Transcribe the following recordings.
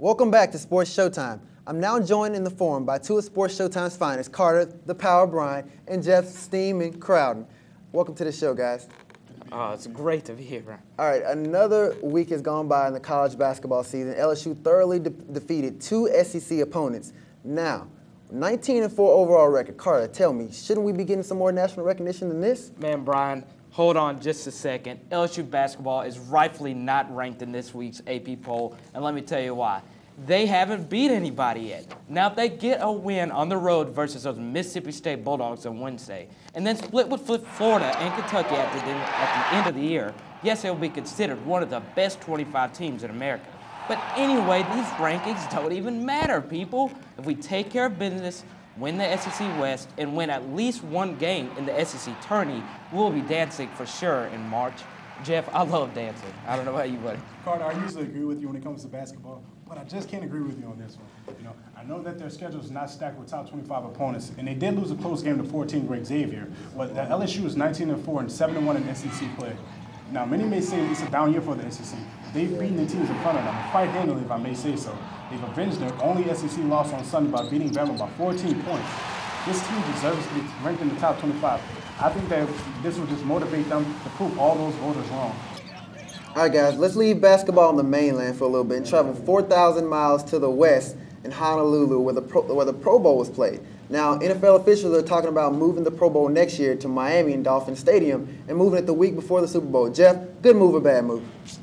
Welcome back to Sports Showtime. I'm now joined in the forum by two of Sports Showtime's finest, Carter, the Power Bryant, and Jeff Steam Crowden. Welcome to the show, guys. Oh, it's great to be here, Brian. All right, another week has gone by in the college basketball season. LSU thoroughly de- defeated two SEC opponents. Now, 19 and 4 overall record. Carter, tell me, shouldn't we be getting some more national recognition than this? Man, Brian, hold on just a second. LSU basketball is rightfully not ranked in this week's AP poll, and let me tell you why. They haven't beat anybody yet. Now, if they get a win on the road versus those Mississippi State Bulldogs on Wednesday, and then split with Florida and Kentucky at the, at the end of the year, yes, they will be considered one of the best 25 teams in America. But anyway, these rankings don't even matter, people. If we take care of business, win the SEC West, and win at least one game in the SEC tourney, we'll be dancing for sure in March. Jeff, I love dancing. I don't know about you, buddy. Carter, I usually agree with you when it comes to basketball, but I just can't agree with you on this one. You know, I know that their schedule is not stacked with top 25 opponents, and they did lose a close game to 14 ranked Xavier, but the LSU is 19 and 4 and 7 and 1 in SEC play. Now, many may say it's a down year for the SEC. They've beaten the teams in front of them quite handily, if I may say so. They've avenged their only SEC loss on Sunday by beating Bama by 14 points. This team deserves to be ranked in the top 25. I think that this will just motivate them to prove all those voters wrong. All right, guys, let's leave basketball on the mainland for a little bit and travel 4,000 miles to the west in Honolulu where the, Pro, where the Pro Bowl was played. Now, NFL officials are talking about moving the Pro Bowl next year to Miami and Dolphin Stadium and moving it the week before the Super Bowl. Jeff, good move or bad move?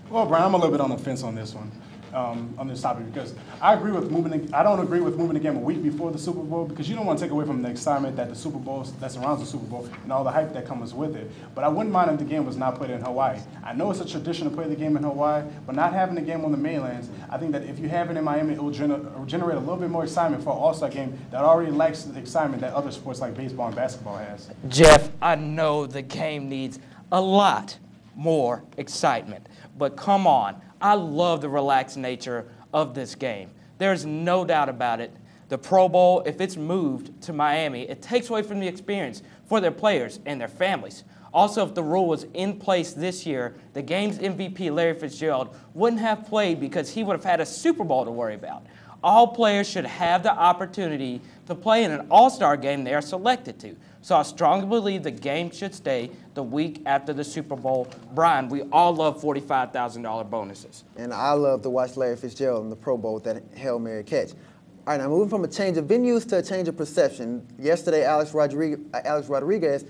Well, Brian, I'm a little bit on the fence on this one um, on this topic because I agree with moving. I don't agree with moving the game a week before the Super Bowl because you don't want to take away from the excitement that the Super Bowl that surrounds the Super Bowl and all the hype that comes with it. But I wouldn't mind if the game was not played in Hawaii. I know it's a tradition to play the game in Hawaii, but not having the game on the mainlands, I think that if you have it in Miami, it will gener- generate a little bit more excitement for an All-Star game that already lacks the excitement that other sports like baseball and basketball has. Jeff, I know the game needs a lot more excitement, but come on. I love the relaxed nature of this game. There's no doubt about it. The Pro Bowl, if it's moved to Miami, it takes away from the experience for their players and their families. Also, if the rule was in place this year, the game's MVP, Larry Fitzgerald, wouldn't have played because he would have had a Super Bowl to worry about. All players should have the opportunity to play in an all star game they are selected to. So I strongly believe the game should stay the week after the Super Bowl. Brian, we all love $45,000 bonuses. And I love to watch Larry Fitzgerald in the Pro Bowl with that Hail Mary catch. All right, now moving from a change of venues to a change of perception. Yesterday, Alex Rodriguez, uh, Alex Rodriguez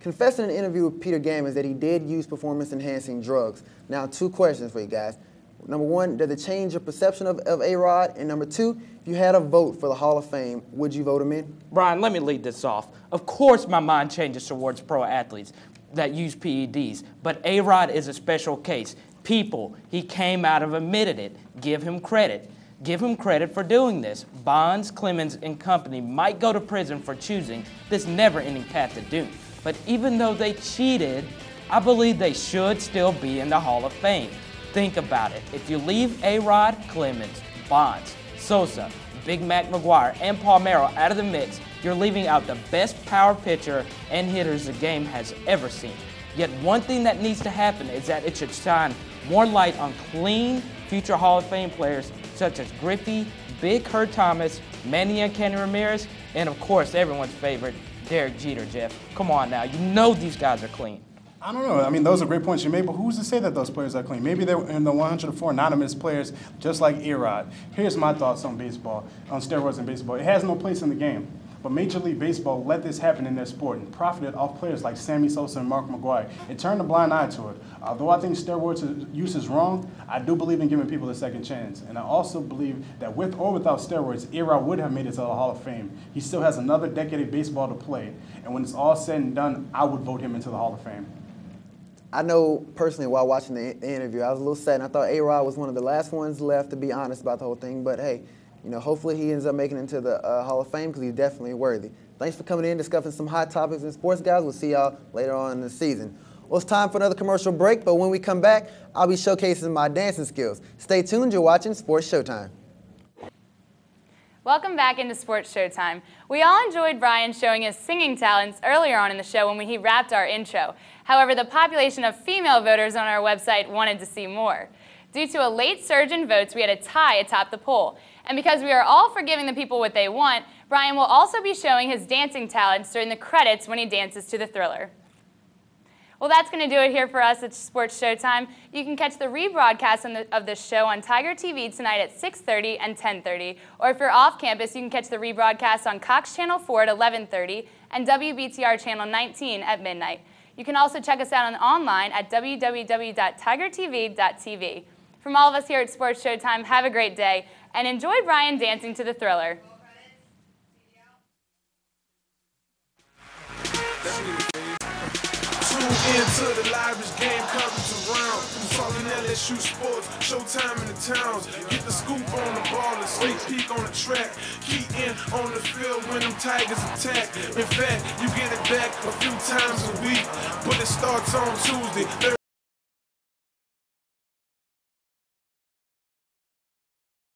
confessed in an interview with Peter Gammons that he did use performance enhancing drugs. Now, two questions for you guys. Number one, does it change your perception of, of A-Rod? And number two, if you had a vote for the Hall of Fame, would you vote him in? Brian, let me lead this off. Of course my mind changes towards pro athletes that use PEDs, but A-Rod is a special case. People, he came out of admitted it. Give him credit. Give him credit for doing this. Bonds, Clemens, and company might go to prison for choosing this never-ending path to doom. But even though they cheated, I believe they should still be in the Hall of Fame. Think about it. If you leave A-Rod, Clemens, Bonds, Sosa, Big Mac McGwire, and Palmeiro out of the mix, you're leaving out the best power pitcher and hitters the game has ever seen. Yet one thing that needs to happen is that it should shine more light on clean future Hall of Fame players such as Griffey, Big Hurt Thomas, Manny and Kenny Ramirez, and of course everyone's favorite, Derek Jeter, Jeff. Come on now, you know these guys are clean. I don't know. I mean, those are great points you made, but who's to say that those players are clean? Maybe they're in the 104 anonymous players, just like A-Rod. Here's my thoughts on baseball, on steroids in baseball. It has no place in the game. But Major League Baseball let this happen in their sport and profited off players like Sammy Sosa and Mark McGwire. It turned a blind eye to it. Although I think steroids use is wrong, I do believe in giving people a second chance. And I also believe that with or without steroids, A-Rod would have made it to the Hall of Fame. He still has another decade of baseball to play. And when it's all said and done, I would vote him into the Hall of Fame. I know personally while watching the, interview, I was a little sad. And I thought A-Rod was one of the last ones left to be honest about the whole thing. But hey, you know, hopefully he ends up making it into the uh, Hall of Fame because he's definitely worthy. Thanks for coming in, discussing some hot topics in sports, guys. We'll see y'all later on in the season. Well, it's time for another commercial break, but when we come back, I'll be showcasing my dancing skills. Stay tuned. You're watching Sports Showtime. Welcome back into Sports Showtime. We all enjoyed Brian showing his singing talents earlier on in the show when he rapped our intro. However, the population of female voters on our website wanted to see more. Due to a late surge in votes, we had a tie atop the poll. And because we are all for giving the people what they want, Brian will also be showing his dancing talents during the credits when he dances to the thriller. Well, that's going to do it here for us at Sports Showtime. You can catch the rebroadcast of this show on Tiger TV tonight at 6.30 and 10.30. Or if you're off campus, you can catch the rebroadcast on Cox Channel 4 at 11.30 and WBTR Channel 19 at midnight. You can also check us out on, online at www.tigertv.tv. From all of us here at Sports Showtime, have a great day and enjoy Brian dancing to the thriller. Into the livest game coverage around. Talking LSU sports, showtime in the towns. Get the scoop on the ball and sneak peek on the track. Key in on the field when them Tigers attack. In fact, you get it back a few times a week, but it starts on Tuesday.